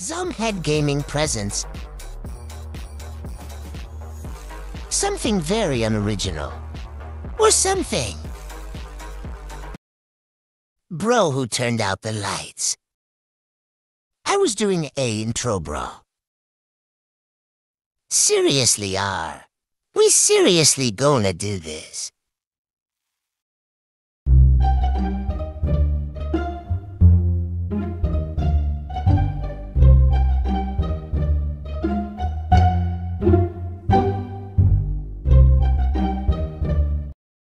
Zomhead Gaming presents something very unoriginal. Or something. Bro who turned out the lights. I was doing A intro, bro. Seriously, R. We seriously gonna do this.